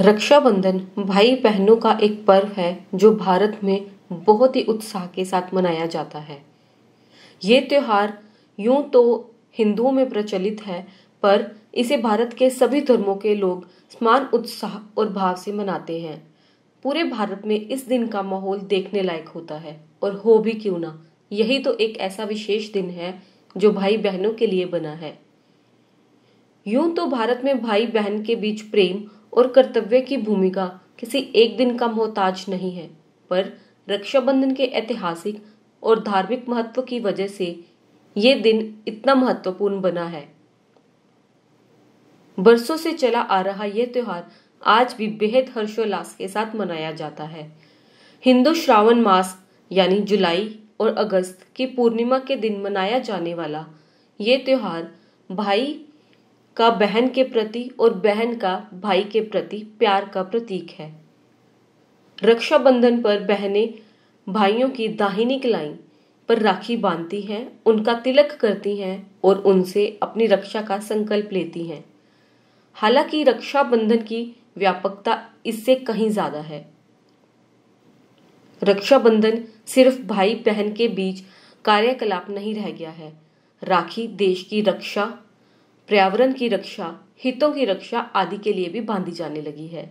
रक्षाबंधन भाई बहनों का एक पर्व है, जो भारत में बहुत ही उत्साह के साथ मनाया जाता है। ये त्योहार यूँ तो हिंदुओं में प्रचलित है, पर इसे भारत के सभी धर्मों के लोग समान उत्साह और भाव से मनाते हैं। पूरे भारत में इस दिन का माहौल देखने लायक होता है, और हो भी क्यों ना? यही तो एक ऐसा विशेष दिन है, जो भाई बहनों के लिए बना है। यूँ तो भारत में भाई बहन के बीच प्रेम और कर्तव्य की भूमिका किसी एक दिन का मोहताज नहीं है, पर रक्षाबंधन के ऐतिहासिक और धार्मिक महत्व की वजह से ये दिन इतना महत्वपूर्ण बना है। बरसों से चला आ रहा यह त्योहार आज भी बेहद हर्षोल्लास के साथ मनाया जाता है। हिंदू श्रावण मास, यानी जुलाई और अगस्त की पूर्णिमा के दिन मनाया जाने वाला ये त्योहार भाई का बहन के प्रति और बहन का भाई के प्रति प्यार का प्रतीक है। रक्षाबंधन पर बहनें भाइयों की दाहिनी कलाई पर राखी बांधती हैं, उनका तिलक करती हैं और उनसे अपनी रक्षा का संकल्प लेती हैं। हालाँकि रक्षाबंधन की व्यापकता इससे कहीं ज़्यादा है। रक्षाबंधन सिर्फ़ भाई बहन के बीच कार्यकलाप नहीं रह गया है। राखी देश की रक्षा पर्यावरण की रक्षा, हितों की रक्षा आदि के लिए भी बांधी जाने लगी है।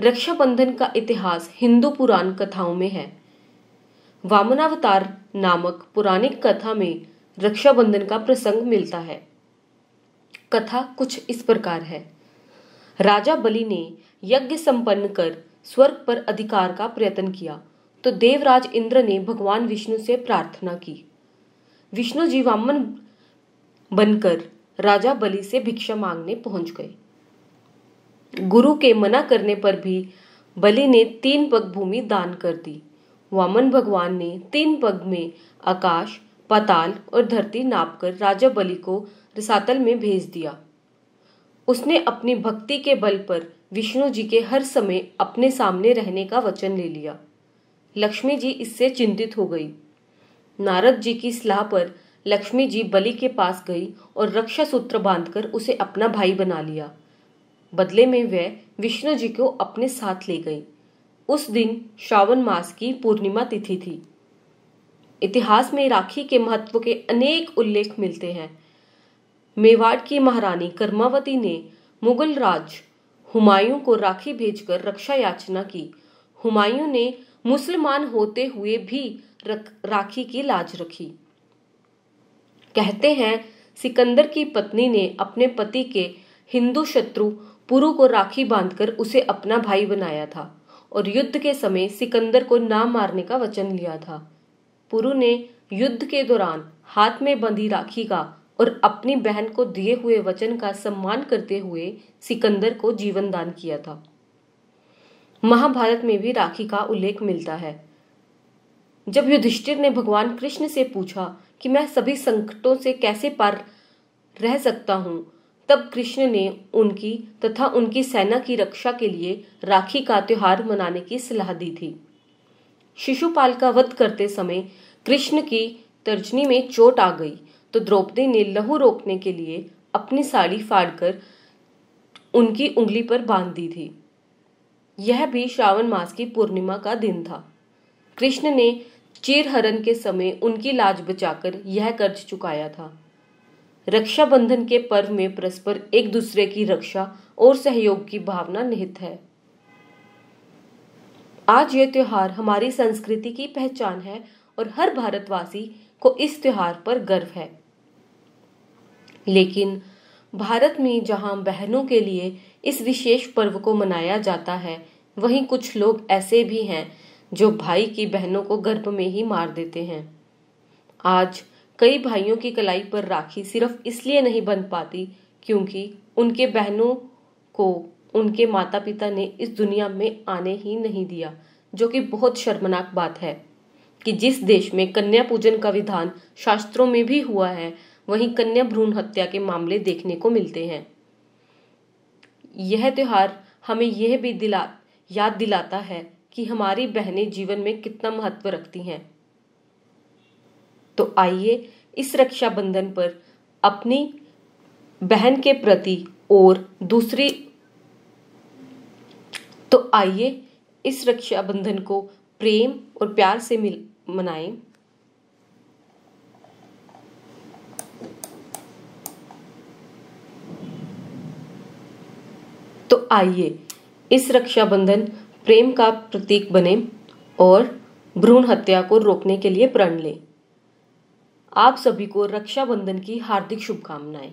रक्षाबंधन का इतिहास हिंदू पुराण कथाओं में है। वामनावतार नामक पुराणिक कथा में रक्षाबंधन का प्रसंग मिलता है। कथा कुछ इस प्रकार है। राजा बलि ने यज्ञ संपन्न कर स्वर्ग पर अधिकार का प्रयत्न किया तो देवराज इंद्र ने भगवान विष्णु से प्रार्थना की। विष्णु जी वामन बनकर राजा बलि से भिक्षा मांगने पहुँच गए। गुरु के मना करने पर भी बलि ने तीन पग भूमि दान कर दी। वामन भगवान ने तीन पग में आकाश, पाताल और धरती नापकर राजा बलि को रसातल में भेज दिया। उसने अपनी भक्ति के बल पर विष्णु जी के हर समय अपने सामने रहने का वचन ले लिया। लक्ष्मी जी इससे चिंतित हो गई। नारद जी की सलाह पर लक्ष्मी जी बलि के पास गई और रक्षा सूत्र बांधकर उसे अपना भाई बना लिया। बदले में वह विष्णु जी को अपने साथ ले गई। उस दिन श्रावण मास की पूर्णिमा तिथि थी। इतिहास में राखी के महत्व के अनेक उल्लेख मिलते हैं। मेवाड़ की महारानी कर्मावती ने मुगल राज हुमायूं को राखी भेजकर रक्षा याचना की। हुमायूं ने मुसलमान होते हुए भी राखी की लाज रखी। कहते हैं, सिकंदर की पत्नी ने अपने पति के हिंदू शत्रु पुरु को राखी बांधकर उसे अपना भाई बनाया था और युद्ध के समय सिकंदर को ना मारने का वचन लिया था। पुरु ने युद्ध के दौरान हाथ में बंधी राखी का और अपनी बहन को दिए हुए वचन का सम्मान करते हुए सिकंदर को जीवन दान किया था। महाभारत में भी राखी का उल्लेख मिलता है। जब युधिष्ठिर ने भगवान कृष्ण से पूछा कि मैं सभी संकटों से कैसे पार रह सकता हूँ। तब कृष्ण ने उनकी तथा उनकी सेना की रक्षा के लिए राखी का त्योहार मनाने की सलाह दी थी। शिशुपाल का वध करते समय कृष्ण की तर्जनी में चोट आ गई तो द्रौपदी ने लहू रोकने के लिए अपनी साड़ी फाड़कर उनकी उंगली पर बाँध दी थी। यह भी श्रावण मास की पूर्णिमा का दिन था। कृष्ण ने चीरहरण के समय उनकी लाज बचाकर यह कर्ज चुकाया था। रक्षाबंधन के पर्व में परस्पर एक दूसरे की रक्षा और सहयोग की भावना निहित है। आज यह त्योहार हमारी संस्कृति की पहचान है और हर भारतवासी को इस त्योहार पर गर्व है। लेकिन भारत में जहाँ बहनों के लिए इस विशेष पर्व को मनाया जाता है, वहीं कुछ लोग ऐसे भी हैं जो भाई की बहनों को गर्भ में ही मार देते हैं। आज कई भाइयों की कलाई पर राखी सिर्फ़ इसलिए नहीं बन पाती क्योंकि उनके बहनों को उनके माता पिता ने इस दुनिया में आने ही नहीं दिया, जो कि बहुत शर्मनाक बात है कि जिस देश में कन्या पूजन का विधान शास्त्रों में भी हुआ है, वहीं कन्या भ्रूण हत्या के मामले देखने को मिलते हैं। यह त्योहार हमें यह भी दिला, याद दिलाता है कि हमारी बहनें जीवन में कितना महत्व रखती हैं। तो आइए इस रक्षाबंधन पर अपनी बहन के प्रति और दूसरी तो आइए इस रक्षाबंधन को प्रेम और प्यार से मिल, मनाएँ। तो आइए इस रक्षाबंधन प्रेम का प्रतीक बने और भ्रूण हत्या को रोकने के लिए प्रण लें। आप सभी को रक्षाबंधन की हार्दिक शुभकामनाएँ।